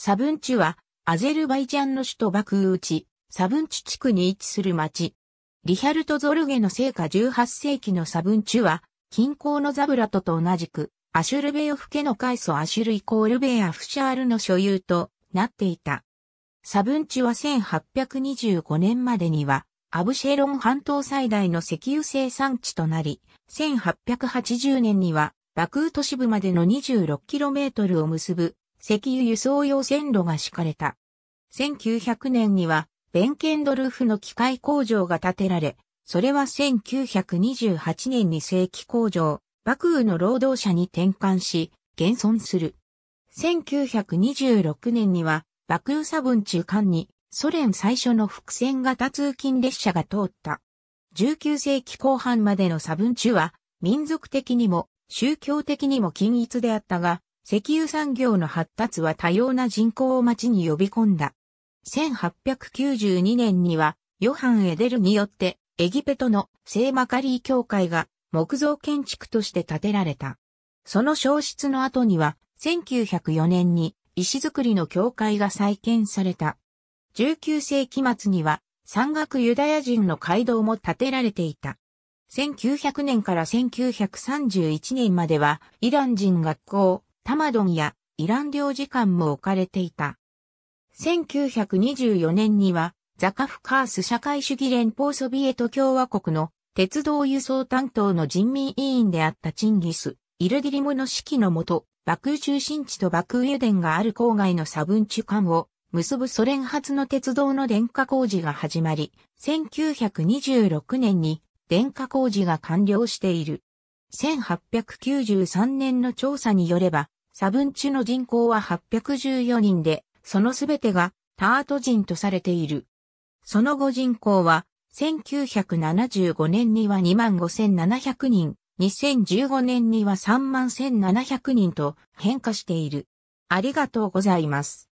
サブンチュは、アゼルバイジャンの首都バクーウチ、サブンチュ地区に位置する町。リヒャルト・ゾルゲの生家18世紀のサブンチュは、近郊のザブラトと同じく、アシュルベヨフ家の開祖アシュルイコールベアフシャールの所有となっていた。サブンチュは1825年までには、アブシェロン半島最大の石油生産地となり、1880年には、バクー都市部までの 26km を結ぶ石油輸送用線路が敷かれた。1900年には、ベンケンドルフの機械工場が建てられ、それは1928年に正規工場、バクーの労働者に転換し、現存する。1926年には、バクーサブン中間に、ソ連最初の複線型通勤列車が通った。19世紀後半までのサブンチュは、民族的にも宗教的にも均一であったが、石油産業の発達は多様な人口を町に呼び込んだ。1892年には、ヨハン・エデルによって、エギペトの聖マカリー教会が木造建築として建てられた。その消失の後には、1904年に石造りの教会が再建された。19世紀末には山岳ユダヤ人の街道も建てられていた。1900年から1931年までは、イラン人学校、タマドンやイラン領事館も置かれていた。1924年には、ザカフカース社会主義連邦ソビエト共和国の鉄道輸送担当の人民委員であったチンギス、イルディリムの指揮のもと、バクー中心地とバクー油田がある郊外のサブンチュ間を結ぶソ連発の鉄道の電化工事が始まり、1926年に電化工事が完了している。1893年の調査によれば、サブンチュの人口は814人で、そのすべてがタート人とされている。その後人口は、1975年には25,700人、2015年には31,700人と変化している。ありがとうございます。